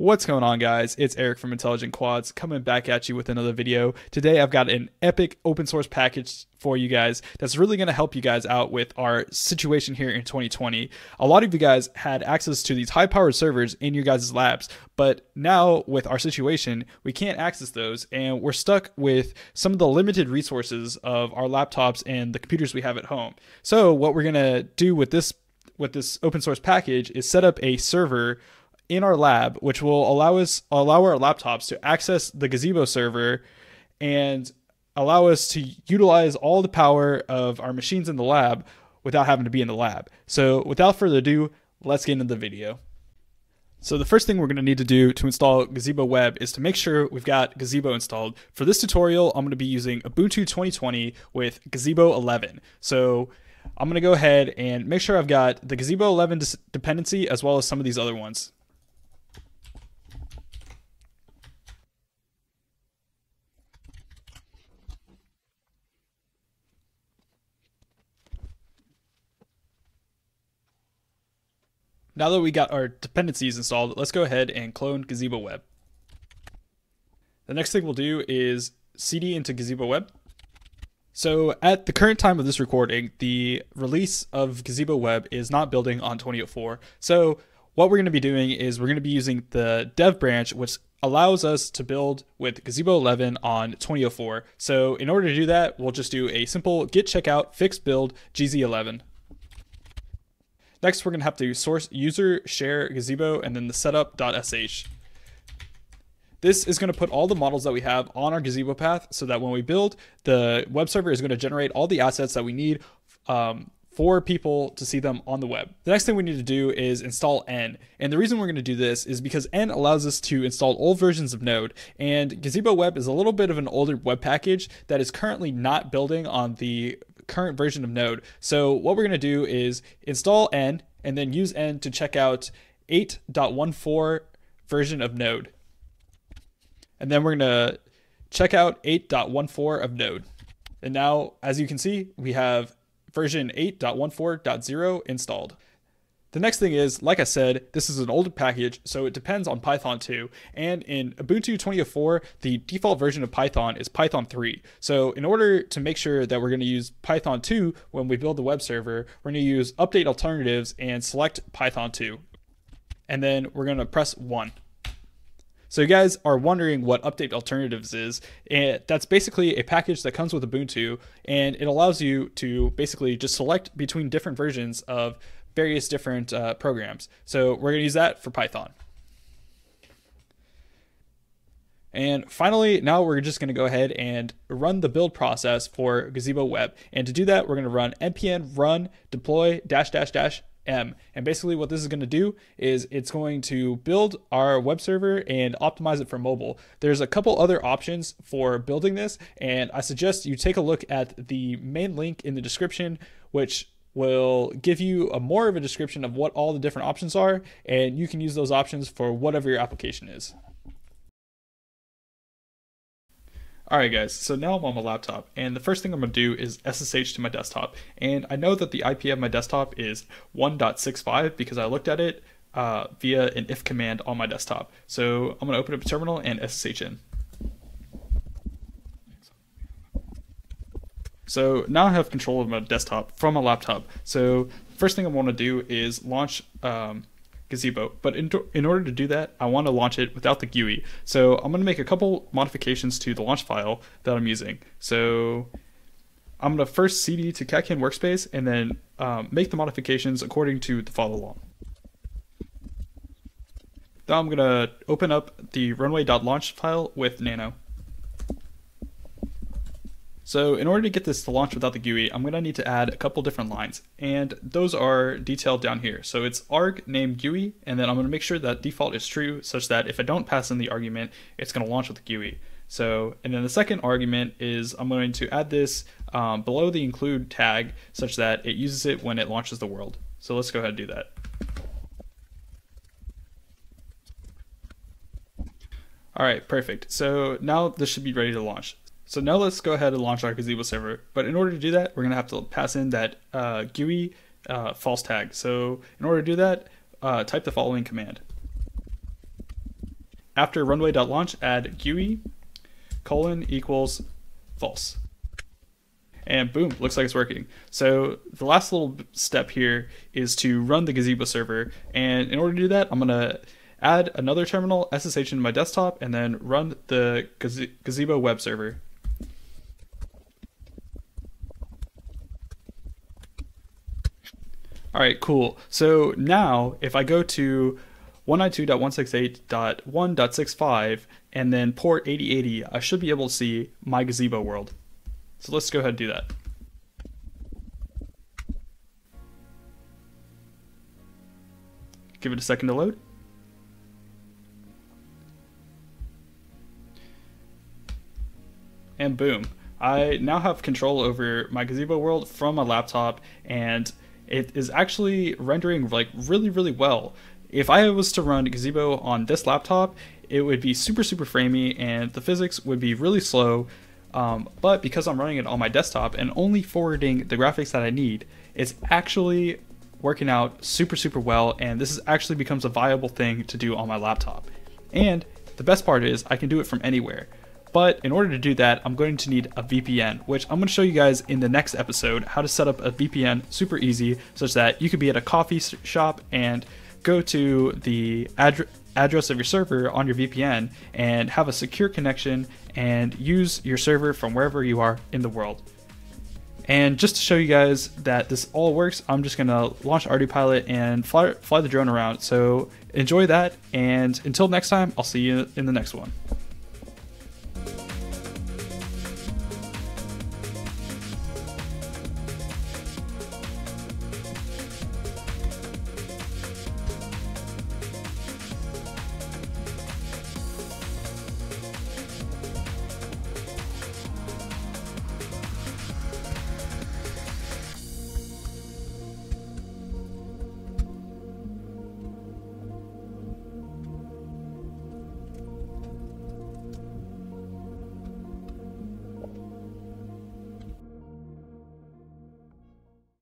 What's going on guys? It's Eric from Intelligent Quads coming back at you with another video. Today I've got an epic open source package for you guys that's really going to help you guys out with our situation here in 2020. A lot of you guys had access to these high powered servers in your guys' labs, but now with our situation, we can't access those and we're stuck with some of the limited resources of our laptops and the computers we have at home. So what we're going to do with this with this open source package is set up a server in our lab, which will allow us allow our laptops to access the Gazebo server and allow us to utilize all the power of our machines in the lab without having to be in the lab. So without further ado, let's get into the video. So the first thing we're going to need to do to install Gazebo Web is to make sure we've got Gazebo installed. For this tutorial, I'm going to be using Ubuntu 2020 with Gazebo 11. So I'm going to go ahead and make sure I've got the Gazebo 11 dependency as well as some of these other ones. Now that we got our dependencies installed, let's go ahead and clone Gazebo Web. The next thing we'll do is cd into Gazebo Web. So at the current time of this recording, the release of Gazebo Web is not building on 2004. So what we're going to be doing is we're going to be using the dev branch, which allows us to build with Gazebo 11 on 2004. So in order to do that, we'll just do a simple git checkout fix build gz11. Next, we're going to have to source user share gazebo and then the setup.sh. This is going to put all the models that we have on our gazebo path so that when we build, the web server is going to generate all the assets that we need um, for people to see them on the web. The next thing we need to do is install N. And the reason we're going to do this is because N allows us to install old versions of Node. And Gazebo Web is a little bit of an older web package that is currently not building on the current version of Node. So what we're going to do is install N and then use N to check out 8.14 version of Node. And then we're going to check out 8.14 of Node. And now, as you can see, we have version 8.14.0 installed. The next thing is, like I said, this is an older package, so it depends on Python 2. And in Ubuntu 2004, the default version of Python is Python 3. So in order to make sure that we're going to use Python 2 when we build the web server, we're going to use update alternatives and select Python 2. And then we're going to press 1. So you guys are wondering what update alternatives is, and that's basically a package that comes with Ubuntu, and it allows you to basically just select between different versions of various different uh, programs. So we're going to use that for Python. And finally, now we're just going to go ahead and run the build process for Gazebo Web. And to do that, we're going to run npm run deploy dash dash dash m. And basically what this is going to do is it's going to build our web server and optimize it for mobile. There's a couple other options for building this, and I suggest you take a look at the main link in the description, which will give you a more of a description of what all the different options are, and you can use those options for whatever your application is. Alright guys, so now I'm on my laptop, and the first thing I'm going to do is SSH to my desktop, and I know that the IP of my desktop is 1.65 because I looked at it uh, via an ifconfig on my desktop. So I'm going to open up a terminal and SSH in. So now I have control of my desktop from my laptop. So first thing I want to do is launch um, Gazebo. But in, in order to do that, I want to launch it without the GUI. So I'm going to make a couple modifications to the launch file that I'm using. So I'm going to first cd to catkin workspace and then um, make the modifications according to the follow along. Now I'm going to open up the runway.launch file with nano. So in order to get this to launch without the GUI, I'm going to need to add a couple different lines, and those are detailed down here. So it's arg name GUI, and then I'm going to make sure that default is true, such that if I don't pass in the argument, it's going to launch with the GUI. So, and then the second argument is I'm going to add this um, below the include tag, such that it uses it when it launches the world. So let's go ahead and do that. All right, perfect. So now this should be ready to launch. So now let's go ahead and launch our Gazebo server. But in order to do that, we're going to have to pass in that uh, GUI uh, false tag. So in order to do that, uh, type the following command. after runway.launch, add GUI colon equals false. And boom, looks like it's working. So the last little step here is to run the Gazebo server. And in order to do that, I'm going to add another terminal SSH into my desktop and then run the Gazebo web server. All right, cool. So now if I go to 192.168.1.65 and then port 8080, I should be able to see my gazebo world. So let's go ahead and do that. Give it a second to load. And boom, I now have control over my gazebo world from my laptop and it is actually rendering like really, really well. If I was to run Gazebo on this laptop, it would be super, super framey and the physics would be really slow. Um, but because I'm running it on my desktop and only forwarding the graphics that I need, it's actually working out super, super well. And this is actually becomes a viable thing to do on my laptop. And the best part is I can do it from anywhere. But in order to do that, I'm going to need a VPN, which I'm going to show you guys in the next episode how to set up a VPN super easy such that you could be at a coffee shop and go to the ad- address of your server on your VPN and have a secure connection and use your server from wherever you are in the world. And just to show you guys that this all works, I'm just gonna launch ArduPilot and fly, fly the drone around. So enjoy that, and until next time, I'll see you in the next one.